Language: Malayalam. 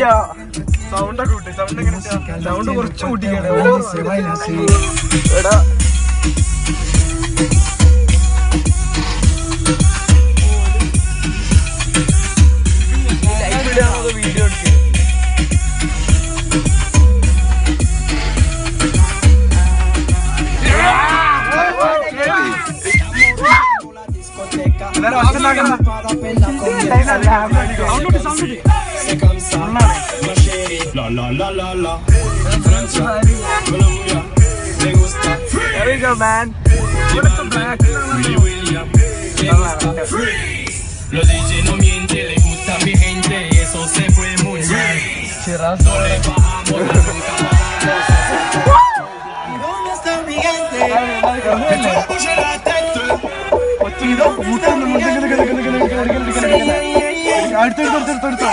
സൗണ്ട് ഒക്കെ കൂട്ടി. സൗണ്ട് എങ്ങനെ സൗണ്ട് കുറച്ച് കൂട്ടിക്കാണ്. എടാ. വീഡിയോ എടുക്കുക എല്ലാരും ഒച്ചണ്ടാക്കണം La la la la la. Francia, Colombia, me gusta. There we go, man. Willy William, me gusta. Freeze. Los DJ no mienten, le gusta a mi gente y eso se fue muy bien. No le bajamos nunca ¿Dónde está mi gente? Escuche la tête. അടുത്തെടുത്തെടുത്തെടുത്തോ